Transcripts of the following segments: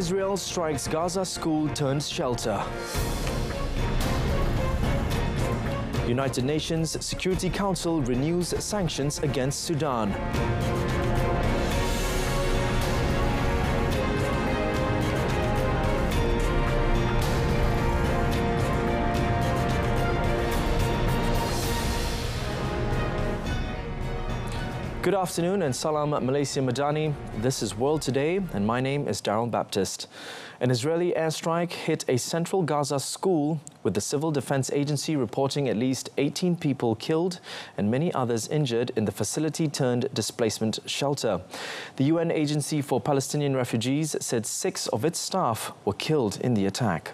Israel strikes Gaza school turns shelter. United Nations Security Council renews sanctions against Sudan. Good afternoon and salam Malaysia Madani. This is World Today and my name is Daryl Baptist. An Israeli airstrike hit a central Gaza school with the Civil Defense Agency reporting at least 18 people killed and many others injured in the facility turned displacement shelter. The UN Agency for Palestinian Refugees said six of its staff were killed in the attack.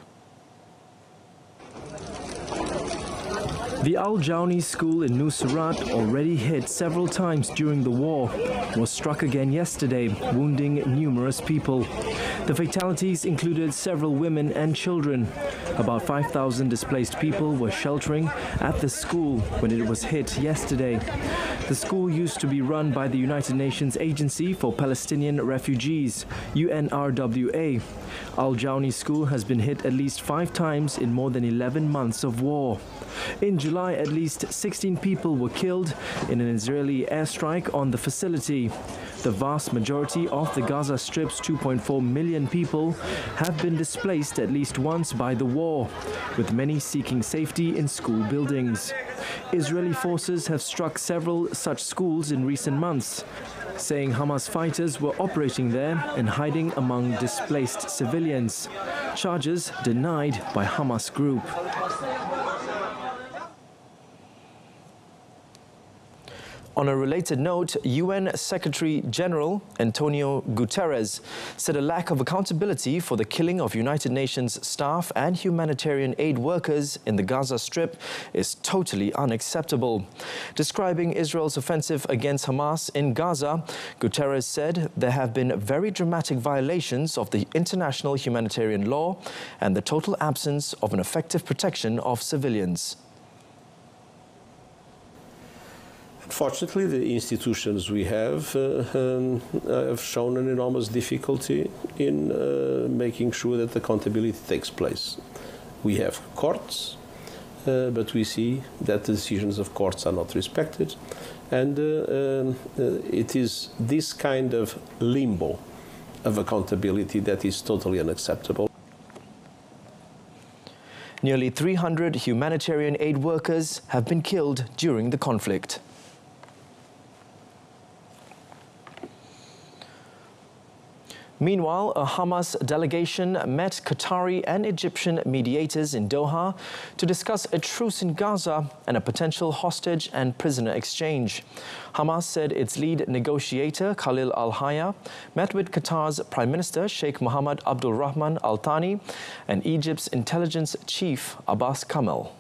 The Al Jawni school in Nuseirat, already hit several times during the war, was struck again yesterday, wounding numerous people. The fatalities included several women and children. About 5,000 displaced people were sheltering at the school when it was hit yesterday. The school used to be run by the United Nations Agency for Palestinian Refugees, UNRWA. Al Jawni school has been hit at least five times in more than 11 months of war. In July, at least 16 people were killed in an Israeli airstrike on the facility. The vast majority of the Gaza Strip's 2.4 million people have been displaced at least once by the war, with many seeking safety in school buildings. Israeli forces have struck several such schools in recent months, saying Hamas fighters were operating there and hiding among displaced civilians. Charges denied by Hamas group. On a related note, UN Secretary General Antonio Guterres said a lack of accountability for the killing of United Nations staff and humanitarian aid workers in the Gaza Strip is totally unacceptable. Describing Israel's offensive against Hamas in Gaza, Guterres said there have been very dramatic violations of the international humanitarian law and the total absence of an effective protection of civilians. Unfortunately, the institutions we have uh, um, have shown an enormous difficulty in uh, making sure that accountability takes place. We have courts, uh, but we see that the decisions of courts are not respected, and uh, um, uh, it is this kind of limbo of accountability that is totally unacceptable. Nearly 300 humanitarian aid workers have been killed during the conflict. Meanwhile, a Hamas delegation met Qatari and Egyptian mediators in Doha to discuss a truce in Gaza and a potential hostage and prisoner exchange. Hamas said its lead negotiator, Khalil al Haya, met with Qatar's Prime Minister Sheikh Mohammed Abdul Rahman Al Thani and Egypt's intelligence chief Abbas Kamel.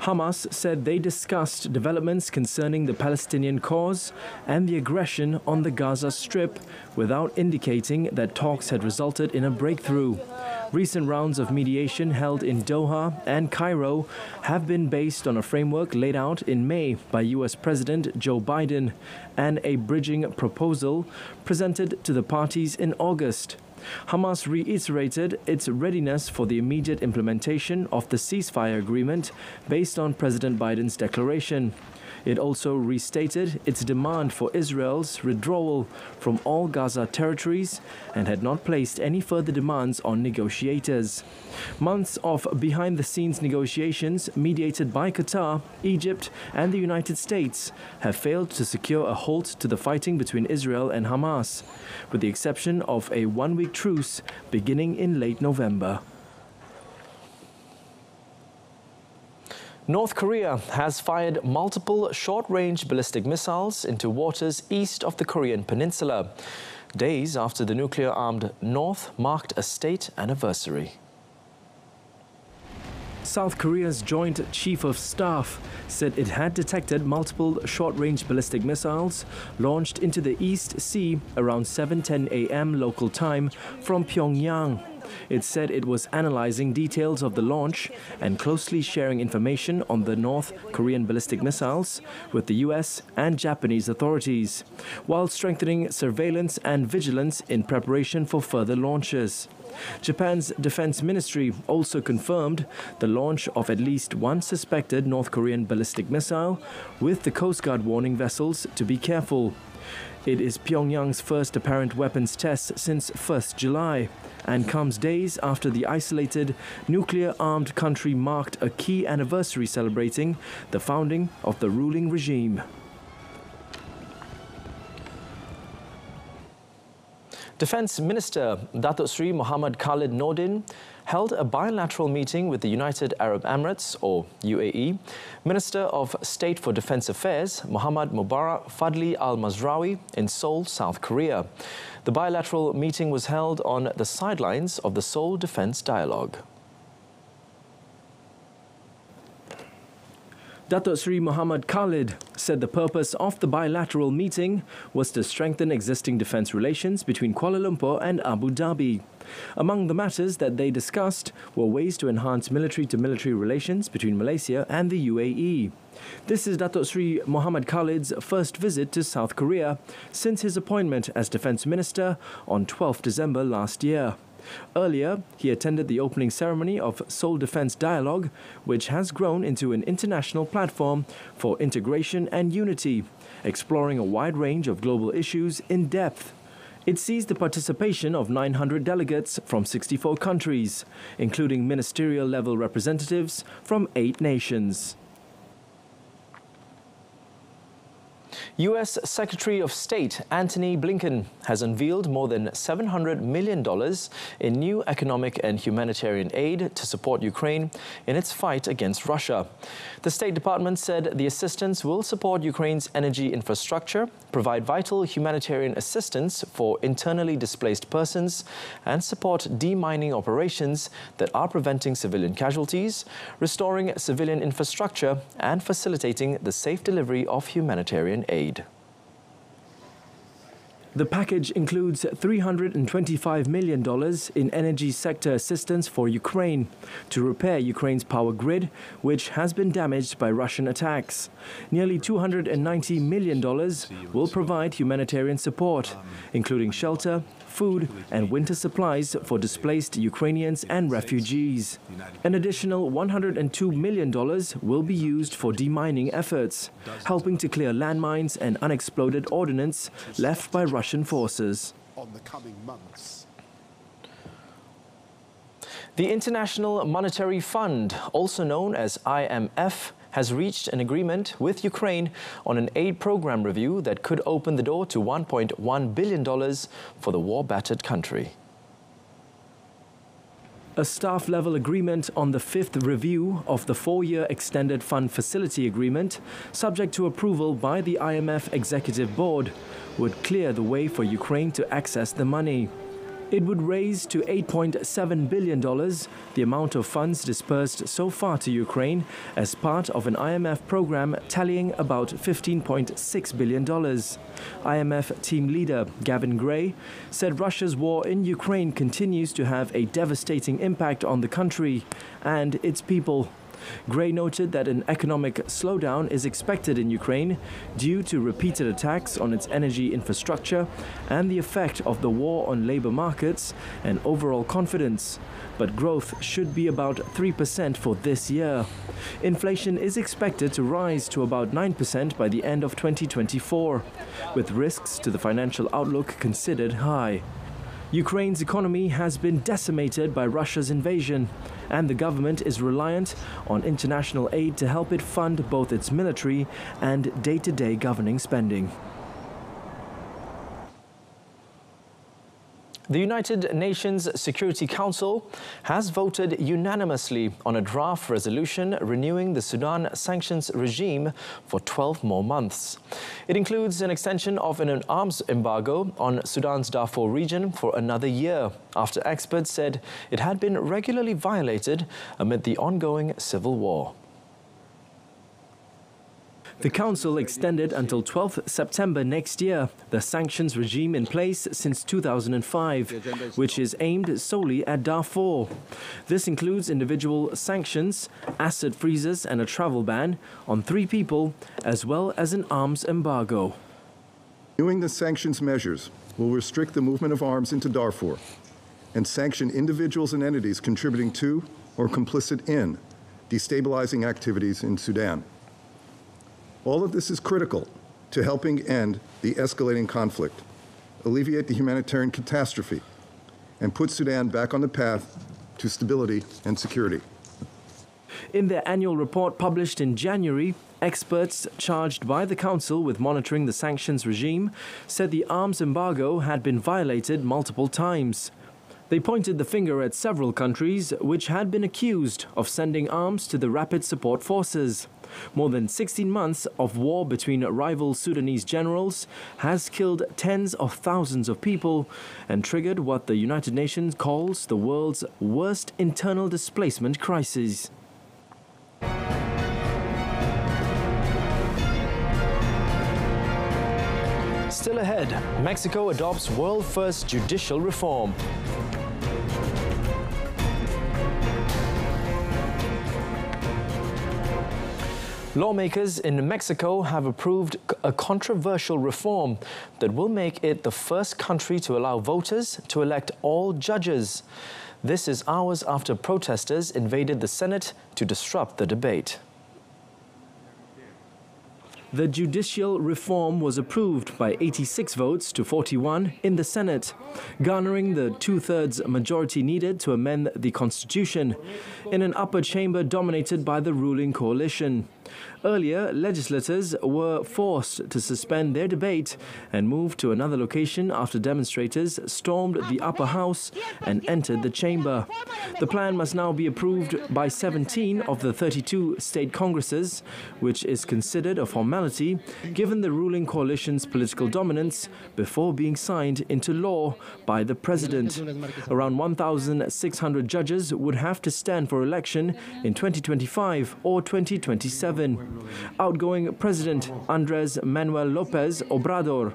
Hamas said they discussed developments concerning the Palestinian cause and the aggression on the Gaza Strip without indicating that talks had resulted in a breakthrough. Recent rounds of mediation held in Doha and Cairo have been based on a framework laid out in May by US President Joe Biden and a bridging proposal presented to the parties in August. Hamas reiterated its readiness for the immediate implementation of the ceasefire agreement based on President Biden's declaration. It also restated its demand for Israel's withdrawal from all Gaza territories and had not placed any further demands on negotiators. Months of behind the scenes negotiations mediated by Qatar, Egypt, and the United States have failed to secure a halt to the fighting between Israel and Hamas, with the exception of a one week truce beginning in late November. North Korea has fired multiple short-range ballistic missiles into waters east of the Korean peninsula, days after the nuclear-armed North marked a state anniversary. South Korea's Joint Chief of Staff said it had detected multiple short-range ballistic missiles launched into the East Sea around 7:10 a.m. local time from Pyongyang. It said it was analyzing details of the launch and closely sharing information on the North Korean ballistic missiles with the US and Japanese authorities, while strengthening surveillance and vigilance in preparation for further launches. Japan's defense ministry also confirmed the launch of at least one suspected North Korean ballistic missile, with the Coast Guard warning vessels to be careful. It is Pyongyang's first apparent weapons test since 1st July and comes days after the isolated nuclear armed country marked a key anniversary celebrating the founding of the ruling regime. Defense Minister Datuk Sri Muhammad Khalid Nordin held a bilateral meeting with the United Arab Emirates, or UAE, Minister of State for Defense Affairs Muhammad Mubarak Fadli Al Mazraoui in Seoul, South Korea. The bilateral meeting was held on the sidelines of the Seoul Defense Dialogue. Datuk Sri Muhammad Khalid said the purpose of the bilateral meeting was to strengthen existing defense relations between Kuala Lumpur and Abu Dhabi. Among the matters that they discussed were ways to enhance military to military relations between Malaysia and the UAE. This is Datuk Sri Muhammad Khalid's first visit to South Korea since his appointment as Defense Minister on 12 December last year. Earlier, he attended the opening ceremony of Seoul Defense Dialogue, which has grown into an international platform for integration and unity, exploring a wide range of global issues in depth. It sees the participation of 900 delegates from 64 countries, including ministerial level representatives from eight nations. U.S. Secretary of State Antony Blinken has unveiled more than $700 million in new economic and humanitarian aid to support Ukraine in its fight against Russia. The State Department said the assistance will support Ukraine's energy infrastructure, provide vital humanitarian assistance for internally displaced persons, and support demining operations that are preventing civilian casualties, restoring civilian infrastructure, and facilitating the safe delivery of humanitarian aid. The package includes $325 million in energy sector assistance for Ukraine to repair Ukraine's power grid, which has been damaged by Russian attacks. Nearly $290 million will provide humanitarian support, including shelter, food, and winter supplies for displaced Ukrainians and refugees. An additional $102 million will be used for demining efforts, helping to clear landmines and unexploded ordnance left by Russian forces. The International Monetary Fund, also known as IMF, has reached an agreement with Ukraine on an aid program review that could open the door to $1.1 billion for the war battered country. A staff level agreement on the fifth review of the four year extended fund facility agreement, subject to approval by the IMF Executive Board, would clear the way for Ukraine to access the money. It would raise to $8.7 billion the amount of funds dispersed so far to Ukraine as part of an IMF program tallying about $15.6 billion. IMF team leader Gavin Gray said Russia's war in Ukraine continues to have a devastating impact on the country and its people. Gray noted that an economic slowdown is expected in Ukraine due to repeated attacks on its energy infrastructure and the effect of the war on labor markets and overall confidence. But growth should be about 3% for this year. Inflation is expected to rise to about 9% by the end of 2024, with risks to the financial outlook considered high. Ukraine's economy has been decimated by Russia's invasion, and the government is reliant on international aid to help it fund both its military and day to day governing spending. The United Nations Security Council has voted unanimously on a draft resolution renewing the Sudan sanctions regime for 12 more months. It includes an extension of an arms embargo on Sudan's Darfur region for another year, after experts said it had been regularly violated amid the ongoing civil war. The Council extended until 12 September next year the sanctions regime in place since 2005, which is aimed solely at Darfur. This includes individual sanctions, asset freezes, and a travel ban on three people, as well as an arms embargo. Renewing the sanctions measures will restrict the movement of arms into Darfur and sanction individuals and entities contributing to or complicit in destabilizing activities in Sudan. All of this is critical to helping end the escalating conflict, alleviate the humanitarian catastrophe, and put Sudan back on the path to stability and security. In their annual report published in January, experts charged by the Council with monitoring the sanctions regime said the arms embargo had been violated multiple times. They pointed the finger at several countries which had been accused of sending arms to the rapid support forces. More than 16 months of war between rival Sudanese generals has killed tens of thousands of people and triggered what the United Nations calls the world's worst internal displacement crisis. Still ahead, Mexico adopts world first judicial reform. Lawmakers in Mexico have approved a controversial reform that will make it the first country to allow voters to elect all judges. This is hours after protesters invaded the Senate to disrupt the debate. The judicial reform was approved by 86 votes to 41 in the Senate, garnering the two thirds majority needed to amend the Constitution in an upper chamber dominated by the ruling coalition. Earlier, legislators were forced to suspend their debate and move to another location after demonstrators stormed the upper house and entered the chamber. The plan must now be approved by 17 of the 32 state congresses, which is considered a formality given the ruling coalition's political dominance before being signed into law by the president. Around 1,600 judges would have to stand for election in 2025 or 2027. Outgoing President Andres Manuel Lopez Obrador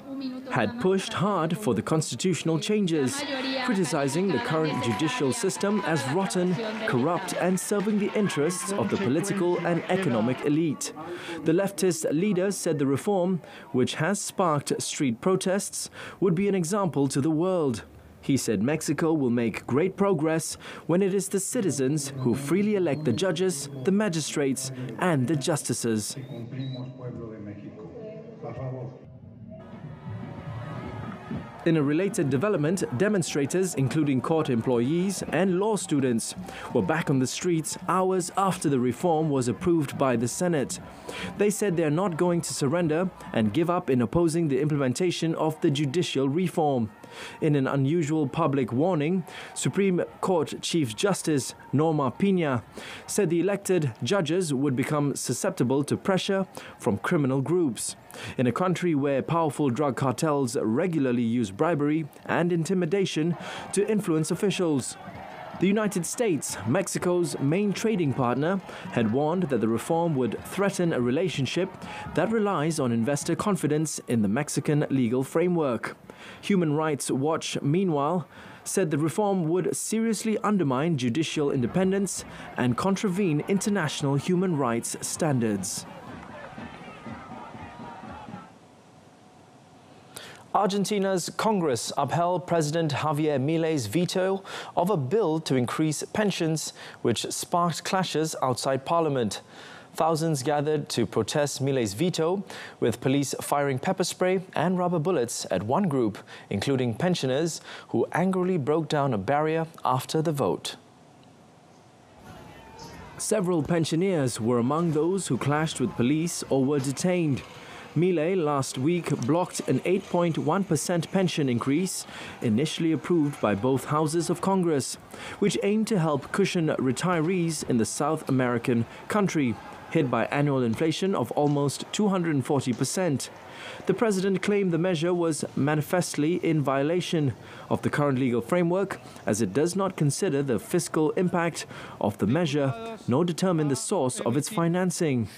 had pushed hard for the constitutional changes, criticizing the current judicial system as rotten, corrupt, and serving the interests of the political and economic elite. The leftist leader said the reform, which has sparked street protests, would be an example to the world. He said Mexico will make great progress when it is the citizens who freely elect the judges, the magistrates, and the justices. In a related development, demonstrators, including court employees and law students, were back on the streets hours after the reform was approved by the Senate. They said they are not going to surrender and give up in opposing the implementation of the judicial reform. In an unusual public warning, Supreme Court Chief Justice Norma Pina said the elected judges would become susceptible to pressure from criminal groups. In a country where powerful drug cartels regularly use bribery and intimidation to influence officials, the United States, Mexico's main trading partner, had warned that the reform would threaten a relationship that relies on investor confidence in the Mexican legal framework. Human Rights Watch, meanwhile, said the reform would seriously undermine judicial independence and contravene international human rights standards. Argentina's Congress upheld President Javier Milei's veto of a bill to increase pensions, which sparked clashes outside parliament. Thousands gathered to protest Milei's veto, with police firing pepper spray and rubber bullets at one group, including pensioners who angrily broke down a barrier after the vote. Several pensioners were among those who clashed with police or were detained. Milei last week blocked an 8.1% pension increase, initially approved by both houses of Congress, which aimed to help cushion retirees in the South American country. Hit by annual inflation of almost 240%. The president claimed the measure was manifestly in violation of the current legal framework as it does not consider the fiscal impact of the measure nor determine the source of its financing.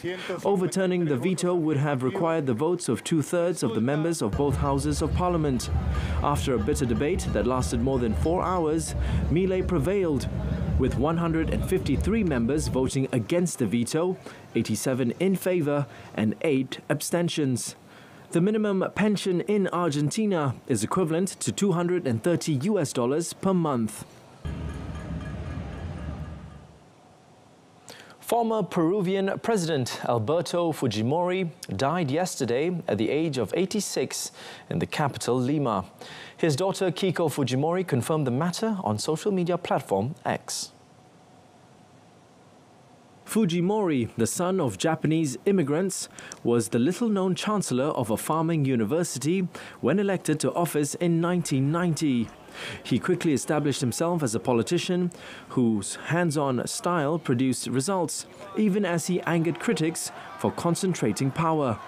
Overturning the veto would have required the votes of two thirds of the members of both houses of parliament. After a bitter debate that lasted more than four hours, Milei prevailed with 153 members voting against the veto, 87 in favor, and 8 abstentions. The minimum pension in Argentina is equivalent to 230 US dollars per month. Former Peruvian President Alberto Fujimori died yesterday at the age of 86 in the capital, Lima. His daughter Keiko Fujimori confirmed the matter on social media platform X. Fujimori, the son of Japanese immigrants, was the little known chancellor of a farming university when elected to office in 1990. He quickly established himself as a politician whose hands on style produced results, even as he angered critics for concentrating power.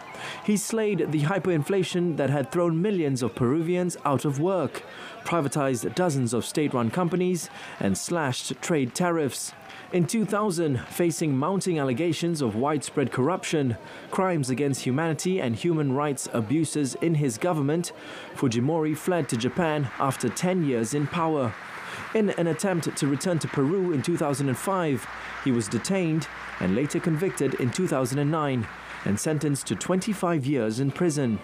He slayed the hyperinflation that had thrown millions of Peruvians out of work, privatized dozens of state run companies, and slashed trade tariffs. In 2000, facing mounting allegations of widespread corruption, crimes against humanity, and human rights abuses in his government, Fujimori fled to Japan after 10 years in power. In an attempt to return to Peru in 2005, he was detained and later convicted in 2009 and sentenced to 25 years in prison.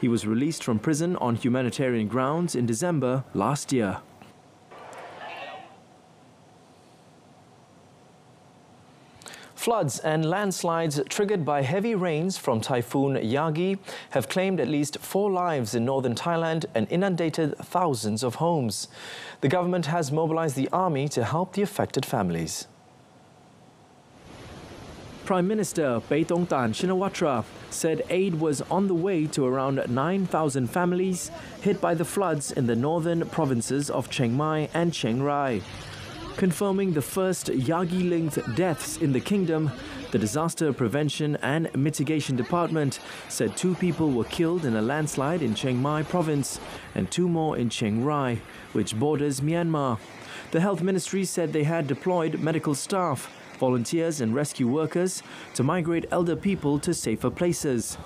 He was released from prison on humanitarian grounds in December last year. Floods and landslides triggered by heavy rains from Typhoon Yagi have claimed at least four lives in northern Thailand and inundated thousands of homes. The government has mobilized the army to help the affected families. Prime Minister Paetongtarn Shinawatra said aid was on the way to around 9,000 families hit by the floods in the northern provinces of Chiang Mai and Chiang Rai confirming the first Yagi linked deaths in the kingdom. The Disaster Prevention and Mitigation Department said two people were killed in a landslide in Chiang Mai province and two more in Chiang Rai, which borders Myanmar. The health ministry said they had deployed medical staff, volunteers, and rescue workers to migrate elder people to safer places.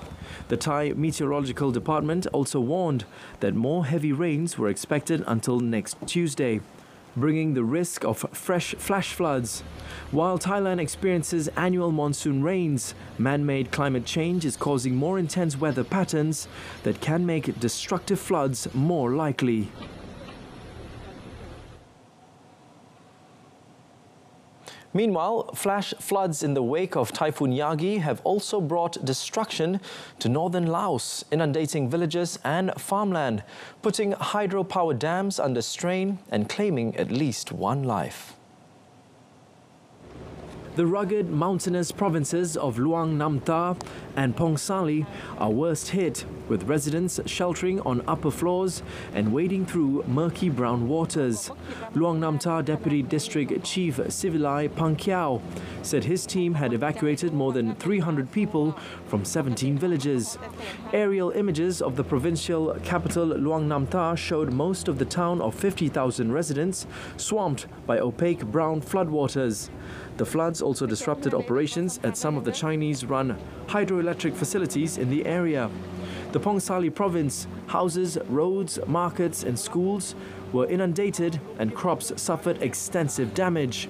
The Thai Meteorological Department also warned that more heavy rains were expected until next Tuesday bringing the risk of fresh flash floods. While Thailand experiences annual monsoon rains, man made climate change is causing more intense weather patterns that can make destructive floods more likely. Meanwhile, flash floods in the wake of Typhoon Yagi have also brought destruction to northern Laos, inundating villages and farmland, putting hydropower dams under strain and claiming at least one life. The rugged mountainous provinces of Luang Namta and Pongsali are worst hit, with residents sheltering on upper floors and wading through murky brown waters. Luang Namta Deputy District Chief Sivilai Pangkiao said his team had evacuated more than 300 people from 17 villages. Aerial images of the provincial capital Luang Namta showed most of the town of 50,000 residents swamped by opaque brown floodwaters. The floods also disrupted operations at some of the Chinese run hydroelectric facilities in the area. The Pongsali province, houses, roads, markets, and schools were inundated and crops suffered extensive damage.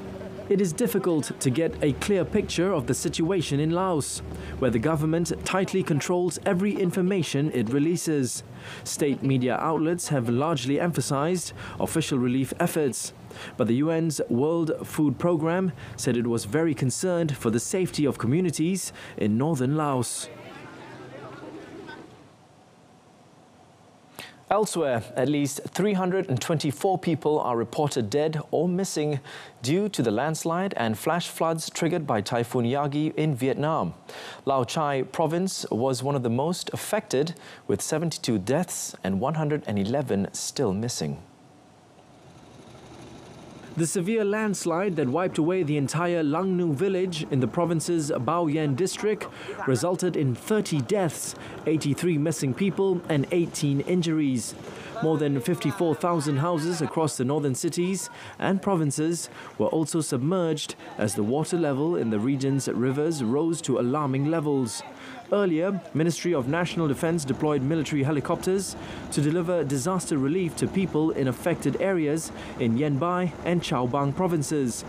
It is difficult to get a clear picture of the situation in Laos, where the government tightly controls every information it releases. State media outlets have largely emphasized official relief efforts. But the UN's World Food Programme said it was very concerned for the safety of communities in northern Laos. Elsewhere, at least 324 people are reported dead or missing due to the landslide and flash floods triggered by Typhoon Yagi in Vietnam. Lao Chai province was one of the most affected, with 72 deaths and 111 still missing. The severe landslide that wiped away the entire Langnu village in the province's Bao Yen district resulted in 30 deaths, 83 missing people, and 18 injuries. More than 54,000 houses across the northern cities and provinces were also submerged as the water level in the region's rivers rose to alarming levels. Earlier, Ministry of National Defense deployed military helicopters to deliver disaster relief to people in affected areas in Yen Bai and Cao Bang provinces.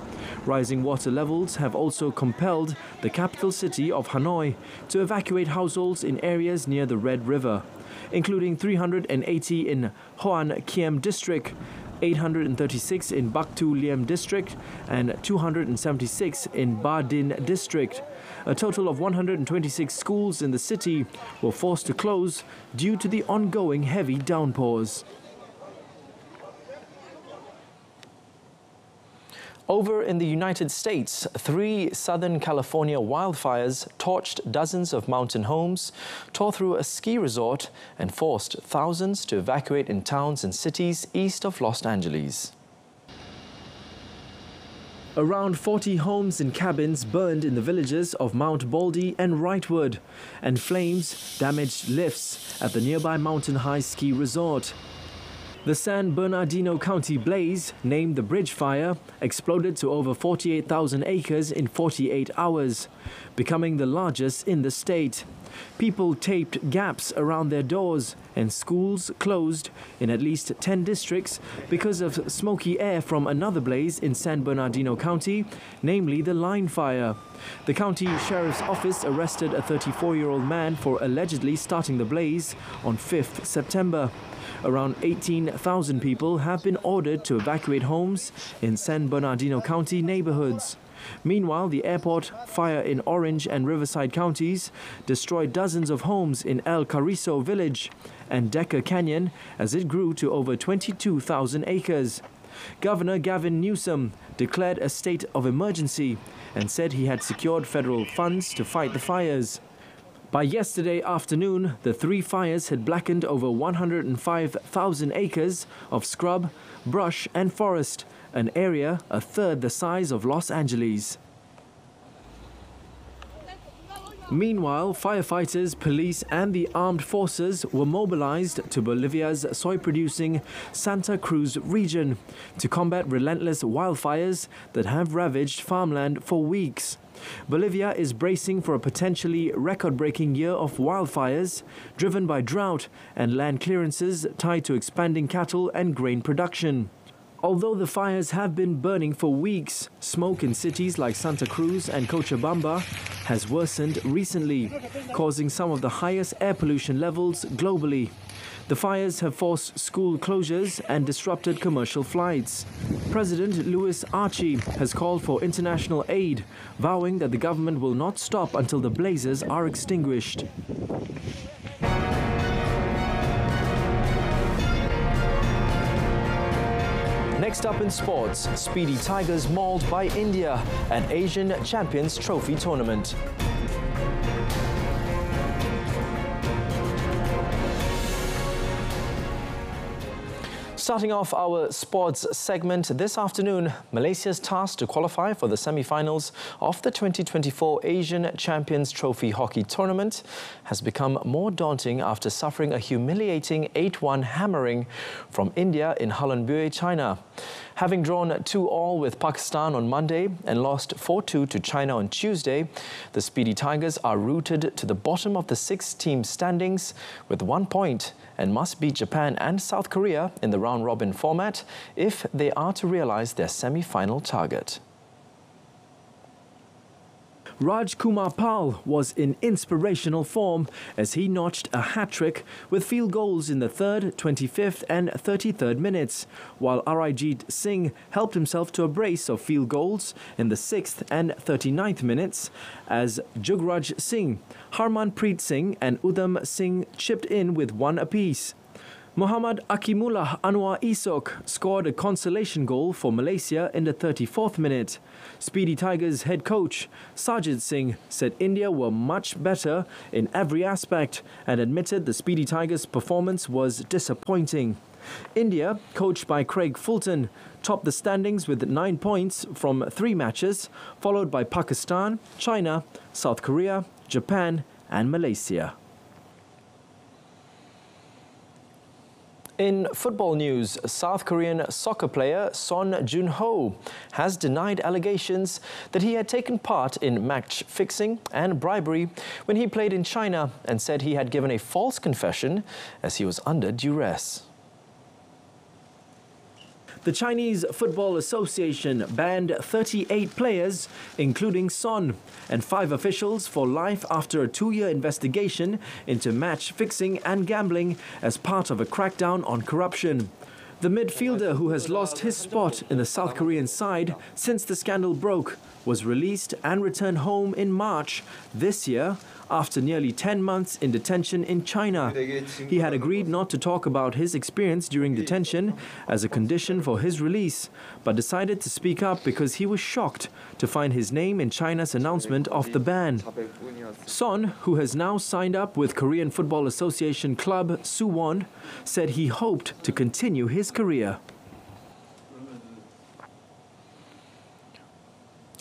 Rising water levels have also compelled the capital city of Hanoi to evacuate households in areas near the Red River, including 380 in Hoan Kiem district, 836 in Bac Tu Liem district, and 276 in Ba Dinh district. A total of 126 schools in the city were forced to close due to the ongoing heavy downpours. Over in the United States, three Southern California wildfires torched dozens of mountain homes, tore through a ski resort, and forced thousands to evacuate in towns and cities east of Los Angeles. Around 40 homes and cabins burned in the villages of Mount Baldy and Wrightwood, and flames damaged lifts at the nearby Mountain High Ski Resort. The San Bernardino County blaze, named the Bridge Fire, exploded to over 48,000 acres in 48 hours, becoming the largest in the state. People taped gaps around their doors and schools closed in at least 10 districts because of smoky air from another blaze in San Bernardino County, namely the Line Fire. The county sheriff's office arrested a 34-year-old man for allegedly starting the blaze on 5th September. Around 18,000 people have been ordered to evacuate homes in San Bernardino County neighborhoods. Meanwhile, the airport fire in Orange and Riverside counties destroyed dozens of homes in El Cariso village and Decker Canyon as it grew to over 22,000 acres. Governor Gavin Newsom declared a state of emergency and said he had secured federal funds to fight the fires. By yesterday afternoon, the three fires had blackened over 105,000 acres of scrub, brush, and forest, an area a third the size of Los Angeles. Meanwhile, firefighters, police, and the armed forces were mobilized to Bolivia's soy producing Santa Cruz region to combat relentless wildfires that have ravaged farmland for weeks. Bolivia is bracing for a potentially record breaking year of wildfires driven by drought and land clearances tied to expanding cattle and grain production. Although the fires have been burning for weeks, smoke in cities like Santa Cruz and Cochabamba has worsened recently, causing some of the highest air pollution levels globally. The fires have forced school closures and disrupted commercial flights. President Luis Arce has called for international aid, vowing that the government will not stop until the blazes are extinguished. Next up in sports, Speedy Tigers mauled by India at Asian Champions Trophy tournament. Starting off our sports segment this afternoon, Malaysia's task to qualify for the semi-finals of the 2024 Asian Champions Trophy Hockey Tournament has become more daunting after suffering a humiliating 8-1 hammering from India in Hulunbuir, China. Having drawn 2 all with Pakistan on Monday and lost 4 2 to China on Tuesday, the Speedy Tigers are rooted to the bottom of the six team standings with one point and must beat Japan and South Korea in the round robin format if they are to realize their semi final target. Raj Kumar Pal was in inspirational form as he notched a hat-trick with field goals in the 3rd, 25th and 33rd minutes, while Araijeet Singh helped himself to a brace of field goals in the 6th and 39th minutes as Jugraj Singh, Harmanpreet Singh and Udham Singh chipped in with one apiece. Muhammad Akhimullah Anuar Esook scored a consolation goal for Malaysia in the 34th minute. Speedy Tigers head coach Sarjit Singh said India were much better in every aspect and admitted the Speedy Tigers' performance was disappointing. India, coached by Craig Fulton, topped the standings with nine points from three matches, followed by Pakistan, China, South Korea, Japan, and Malaysia. In football news, South Korean soccer player Son Jun-ho has denied allegations that he had taken part in match fixing and bribery when he played in China and said he had given a false confession as he was under duress. The Chinese Football Association banned 38 players, including Son, and five officials for life after a two-year investigation into match fixing and gambling as part of a crackdown on corruption. The midfielder who has lost his spot in the South Korean side since the scandal broke was released and returned home in March this year after nearly 10 months in detention in China. He had agreed not to talk about his experience during detention as a condition for his release, but decided to speak up because he was shocked to find his name in China's announcement of the ban. Son, who has now signed up with Korean Football Association club Suwon, said he hoped to continue his career.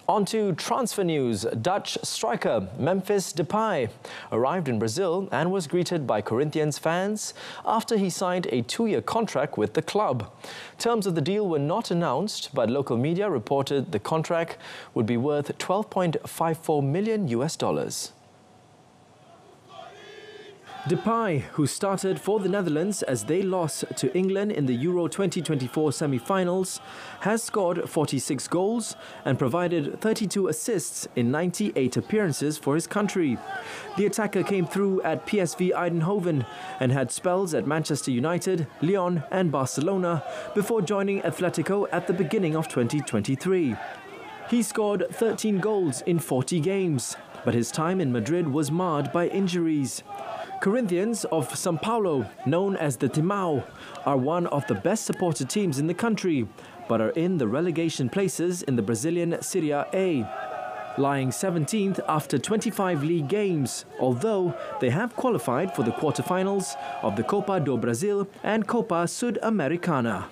On to transfer news. Dutch striker Memphis Depay arrived in Brazil and was greeted by Corinthians fans after he signed a two-year contract with the club. Terms of the deal were not announced, but local media reported the contract would be worth 12.54 million US dollars. Depay, who started for the Netherlands as they lost to England in the Euro 2024 semi-finals, has scored 46 goals and provided 32 assists in 98 appearances for his country. The attacker came through at PSV Eindhoven and had spells at Manchester United, Lyon and Barcelona before joining Atletico at the beginning of 2023. He scored 13 goals in 40 games, but his time in Madrid was marred by injuries. Corinthians of Sao Paulo, known as the Timão, are one of the best supported teams in the country, but are in the relegation places in the Brazilian Serie A, lying 17th after 25 league games, although they have qualified for the quarterfinals of the Copa do Brasil and Copa Sudamericana.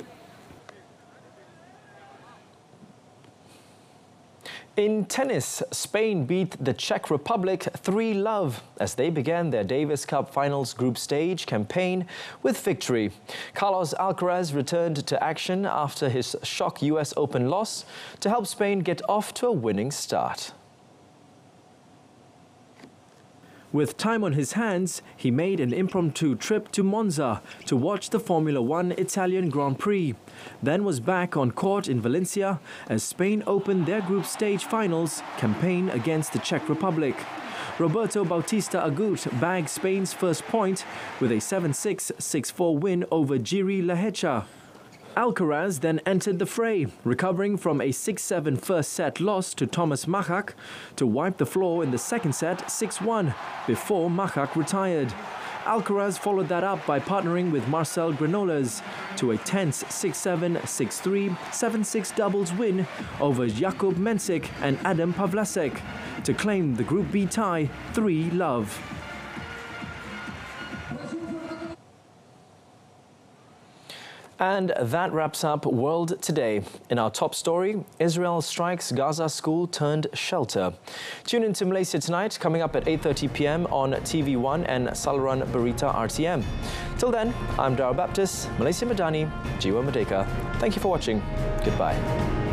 In tennis, Spain beat the Czech Republic 3-love as they began their Davis Cup Finals group stage campaign with victory. Carlos Alcaraz returned to action after his shock US Open loss to help Spain get off to a winning start. With time on his hands, he made an impromptu trip to Monza to watch the Formula One Italian Grand Prix, then was back on court in Valencia as Spain opened their group stage finals campaign against the Czech Republic. Roberto Bautista Agut bagged Spain's first point with a 7-6, 6-4 win over Jiří Leheča. Alcaraz then entered the fray, recovering from a 6-7 first set loss to Thomas Machac to wipe the floor in the second set 6-1 before Machac retired. Alcaraz followed that up by partnering with Marcel Granollers to a tense 6-7, 6-3, 7-6 doubles win over Jakub Mensik and Adam Pavlasek to claim the Group B tie 3-love. And that wraps up World Today. In our top story, Israel strikes Gaza school turned shelter. Tune in to Malaysia Tonight, coming up at 8.30 p.m. on TV1 and Saluran Berita RTM. Till then, I'm Darrell Baptist, Malaysia Madani, Jiwa Merdeka. Thank you for watching. Goodbye.